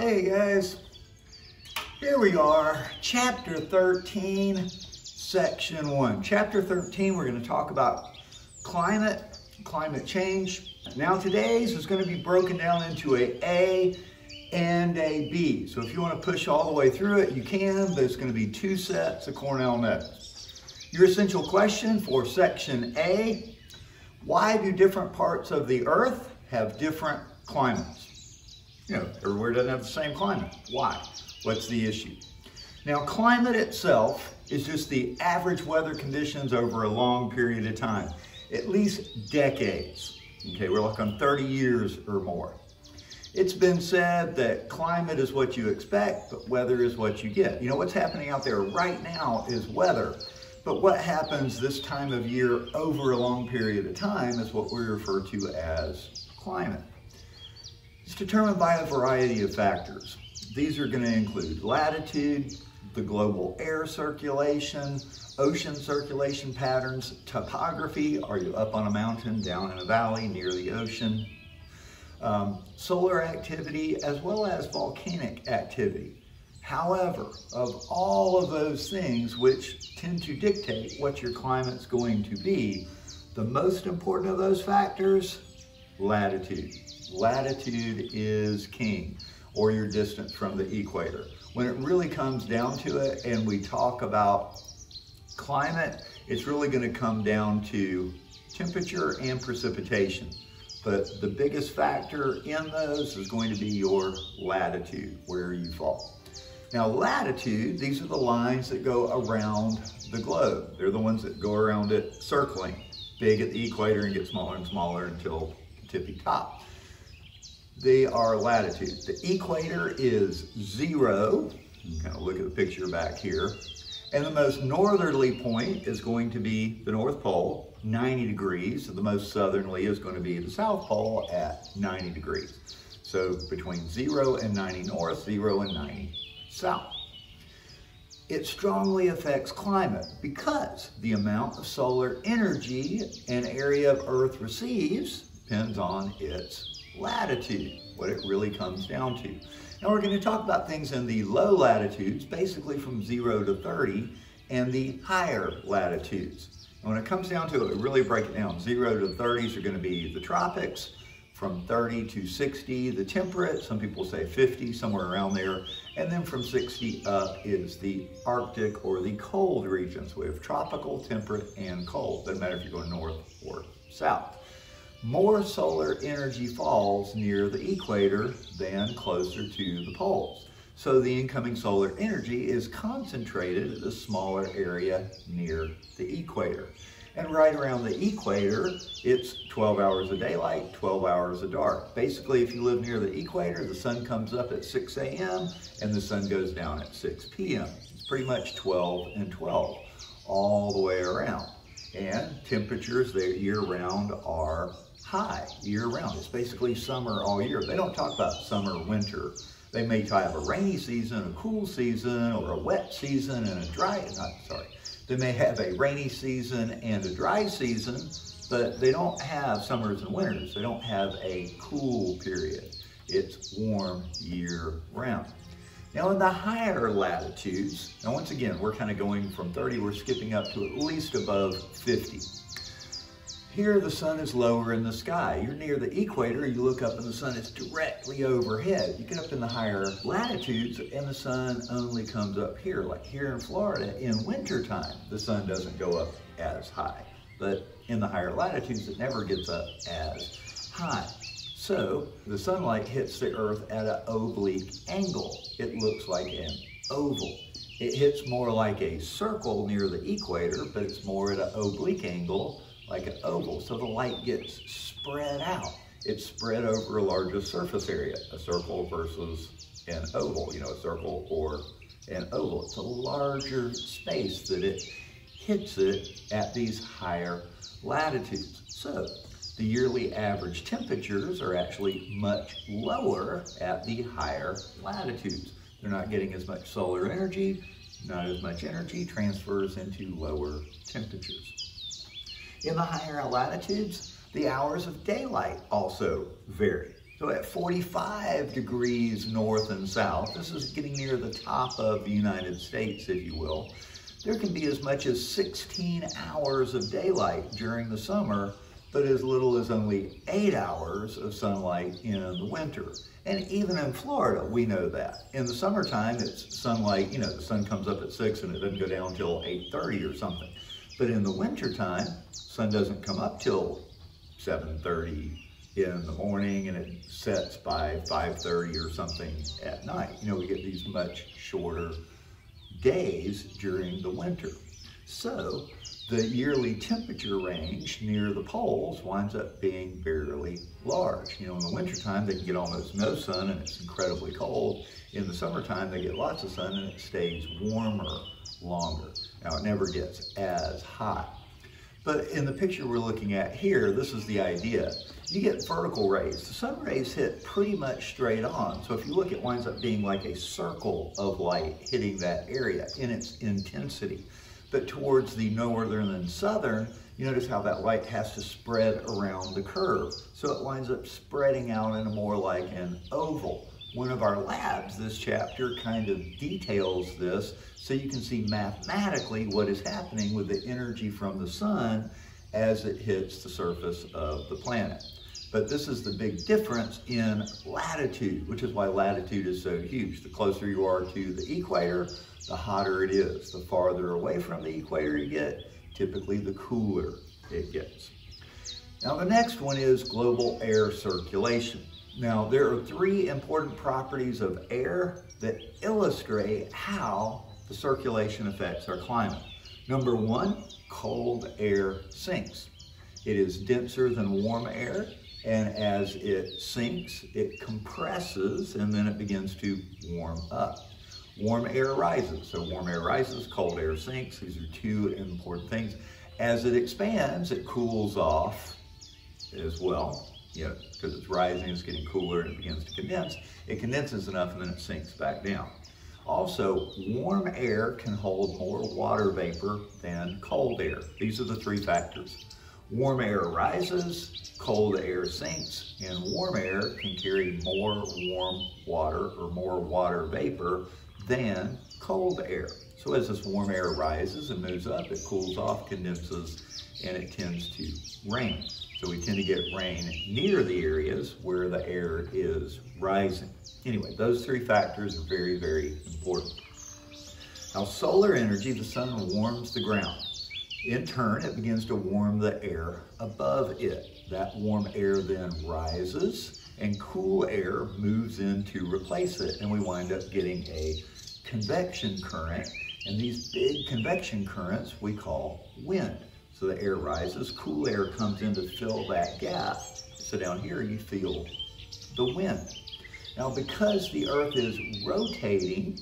Hey guys, here we are, chapter 13, section 1. Chapter 13, we're going to talk about climate, climate change. Now today's is going to be broken down into a A and a B. So if you want to push all the way through it, you can, but it's going to be two sets of Cornell notes. Your essential question for section A, why do different parts of the earth have different climates? You know, everywhere doesn't have the same climate. Why? What's the issue? Now, climate itself is just the average weather conditions over a long period of time, at least decades. Okay, we're on 30 years or more. It's been said that climate is what you expect, but weather is what you get. You know, what's happening out there right now is weather, but what happens this time of year over a long period of time is what we refer to as climate. It's determined by a variety of factors. These are going to include latitude, the global air circulation, ocean circulation patterns, topography, are you up on a mountain, down in a valley, near the ocean, um, solar activity, as well as volcanic activity. However, of all of those things which tend to dictate what your climate's going to be, the most important of those factors, latitude. Latitude is king, or your distance from the equator. When it really comes down to it and we talk about climate, it's really going to come down to temperature and precipitation. But the biggest factor in those is going to be your latitude, where you fall. Now latitude, these are the lines that go around the globe. They're the ones that go around it circling, big at the equator and get smaller and smaller until tippy top. They are latitude. The equator is zero. Kind of look at the picture back here. And the most northerly point is going to be the North Pole, 90 degrees. So the most southerly is going to be the South Pole at 90 degrees. So between 0 and 90 north, 0 and 90 south. It strongly affects climate because the amount of solar energy an area of Earth receives depends on its latitude, what it really comes down to. Now we're going to talk about things in the low latitudes, basically from 0 to 30, and the higher latitudes. And when it comes down to it, we really break it down. 0 to 30s are going to be the tropics, from 30 to 60, the temperate, some people say 50, somewhere around there. And then from 60 up is the Arctic or the cold regions. We have tropical, temperate, and cold. Doesn't matter if you're going north or south more solar energy falls near the equator than closer to the poles. So the incoming solar energy is concentrated at a smaller area near the equator. And right around the equator, it's 12 hours of daylight, 12 hours of dark. Basically, if you live near the equator, the sun comes up at 6 a.m. and the sun goes down at 6 p.m. It's pretty much 12 and 12 all the way around. And temperatures there year round are high year round. It's basically summer all year. They don't talk about summer, winter. They may have a rainy season, a cool season, or a wet season and a dry, not, sorry. They may have a rainy season and a dry season, but they don't have summers and winters. They don't have a cool period. It's warm year round. Now in the higher latitudes, now once again, we're kind of going from 30, we're skipping up to at least above 50. Here the sun is lower in the sky. You're near the equator, you look up and the sun is directly overhead. You get up in the higher latitudes and the sun only comes up here. Like here in Florida, in wintertime, the sun doesn't go up as high. But in the higher latitudes, it never gets up as high. So the sunlight hits the earth at an oblique angle. It looks like an oval. It hits more like a circle near the equator, but it's more at an oblique angle like an oval, so the light gets spread out. It's spread over a larger surface area, a circle versus an oval, you know, a circle or an oval. It's a larger space that it hits it at these higher latitudes. So the yearly average temperatures are actually much lower at the higher latitudes. They're not getting as much solar energy, not as much energy transfers into lower temperatures. In the higher latitudes, the hours of daylight also vary. So at 45 degrees north and south, this is getting near the top of the United States, if you will, there can be as much as 16 hours of daylight during the summer, but as little as only eight hours of sunlight in the winter. And even in Florida, we know that. In the summertime, it's sunlight, you know, the sun comes up at six and it doesn't go down until 8.30 or something. But in the wintertime, sun doesn't come up till 7.30 in the morning and it sets by 5.30 or something at night. You know, we get these much shorter days during the winter. So the yearly temperature range near the poles winds up being fairly large. You know, in the wintertime, they can get almost no sun and it's incredibly cold. In the summertime, they get lots of sun and it stays warmer longer. Now, it never gets as hot. But in the picture we're looking at here, this is the idea. You get vertical rays. The sun rays hit pretty much straight on. So if you look, it winds up being like a circle of light hitting that area in its intensity. But towards the northern and southern, you notice how that light has to spread around the curve. So it winds up spreading out in a more like an oval. One of our labs, this chapter kind of details this so you can see mathematically what is happening with the energy from the sun as it hits the surface of the planet. But this is the big difference in latitude, which is why latitude is so huge. The closer you are to the equator, the hotter it is. The farther away from the equator you get, typically the cooler it gets. Now the next one is global air circulation. Now there are three important properties of air that illustrate how the circulation affects our climate. Number one, cold air sinks. It is denser than warm air and as it sinks, it compresses and then it begins to warm up. Warm air rises. So warm air rises, cold air sinks. These are two important things. As it expands, it cools off as well. You know, because it's rising, it's getting cooler, and it begins to condense. It condenses enough and then it sinks back down. Also, warm air can hold more water vapor than cold air. These are the three factors. Warm air rises, cold air sinks, and warm air can carry more warm water or more water vapor than cold air. So as this warm air rises and moves up, it cools off, condenses, and it tends to rain. So we tend to get rain near the areas where the air is rising. Anyway, those three factors are very, very important. Now, solar energy, the sun warms the ground. In turn, it begins to warm the air above it. That warm air then rises and cool air moves in to replace it and we wind up getting a convection current and these big convection currents we call wind. So the air rises, cool air comes in to fill that gap. So down here you feel the wind. Now because the earth is rotating,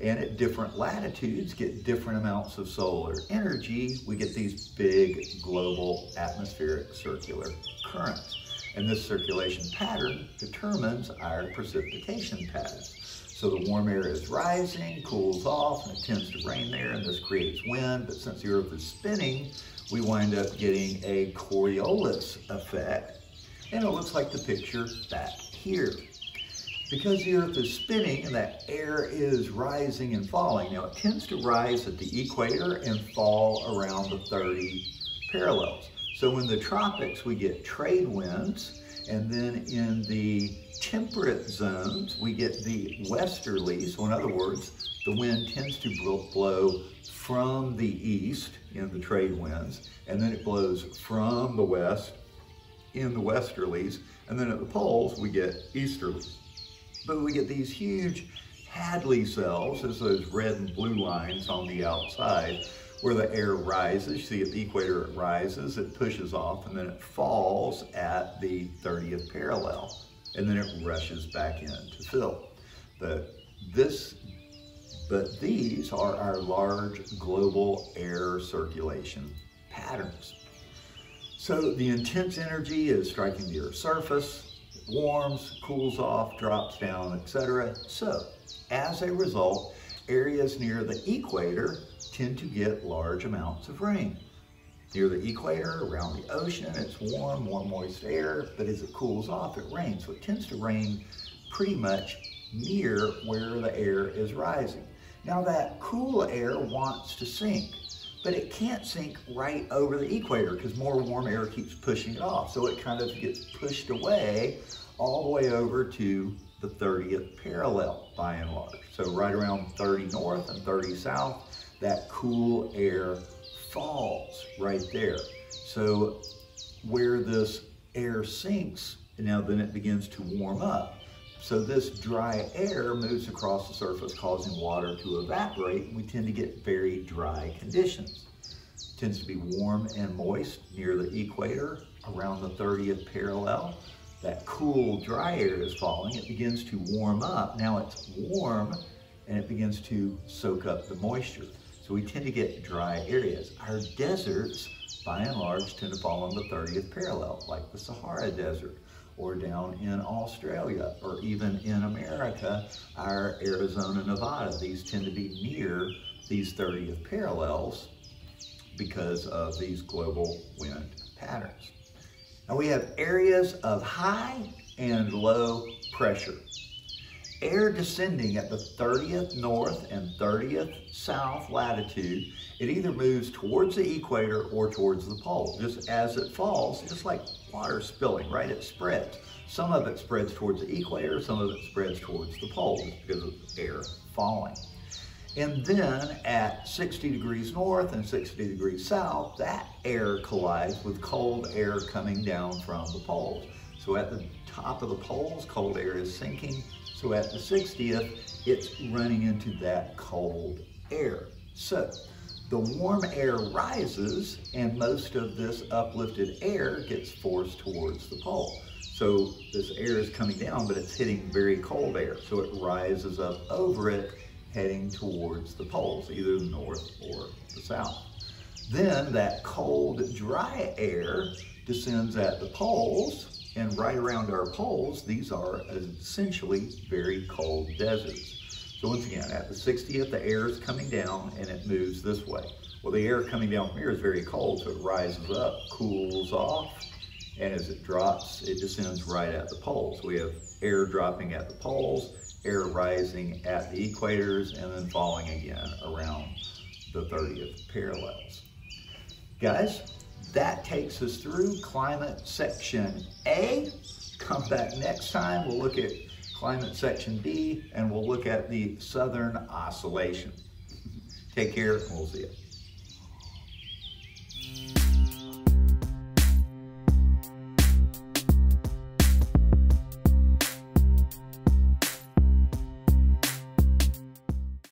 and at different latitudes get different amounts of solar energy, we get these big global atmospheric circular currents. And this circulation pattern determines our precipitation patterns. So the warm air is rising, cools off, and it tends to rain there, and this creates wind. But since the Earth is spinning, we wind up getting a Coriolis effect. And it looks like the picture back here because the Earth is spinning and that air is rising and falling. Now it tends to rise at the equator and fall around the 30 parallels. So in the tropics we get trade winds and then in the temperate zones we get the westerly. So in other words, the wind tends to blow from the east in the trade winds and then it blows from the west in the westerlies and then at the poles we get easterlies. But we get these huge Hadley cells, as those red and blue lines on the outside, where the air rises. You see at the equator it rises, it pushes off, and then it falls at the 30th parallel. And then it rushes back in to fill. But this but these are our large global air circulation patterns. So the intense energy is striking the Earth's surface, warms, cools off, drops down, etc. So, as a result, areas near the equator tend to get large amounts of rain. Near the equator, around the ocean, it's warm, warm, moist air, but as it cools off, it rains. So it tends to rain pretty much near where the air is rising. Now that cool air wants to sink, but it can't sink right over the equator because more warm air keeps pushing it off. So it kind of gets pushed away all the way over to the 30th parallel by and large. So right around 30 north and 30 south, that cool air falls right there. So where this air sinks, now then it begins to warm up. So this dry air moves across the surface causing water to evaporate. We tend to get very dry conditions. It tends to be warm and moist near the equator around the 30th parallel. That cool dry air is falling. It begins to warm up. Now it's warm and it begins to soak up the moisture. So we tend to get dry areas. Our deserts, by and large, tend to fall on the 30th parallel, like the Sahara Desert, or down in Australia, or even in America, our Arizona, Nevada. These tend to be near these 30th parallels because of these global wind patterns. Now we have areas of high and low pressure air descending at the 30th north and 30th south latitude, it either moves towards the equator or towards the pole. Just as it falls, just like water spilling, right? It spreads. Some of it spreads towards the equator, some of it spreads towards the pole because of air falling. And then at 60 degrees north and 60 degrees south, that air collides with cold air coming down from the poles. So at the top of the poles, cold air is sinking. So at the 60th, it's running into that cold air. So the warm air rises and most of this uplifted air gets forced towards the pole. So this air is coming down, but it's hitting very cold air. So it rises up over it, heading towards the poles, either the north or the south. Then that cold, dry air descends at the poles and right around our poles, these are essentially very cold deserts. So once again, at the 60th, the air is coming down and it moves this way. Well, the air coming down from here is very cold, so it rises up, cools off, and as it drops, it descends right at the poles. We have air dropping at the poles, air rising at the equators, and then falling again around the 30th parallels. Guys, that takes us through climate section A. Come back next time, we'll look at climate section B, and we'll look at the southern oscillation. Take care, we'll see you.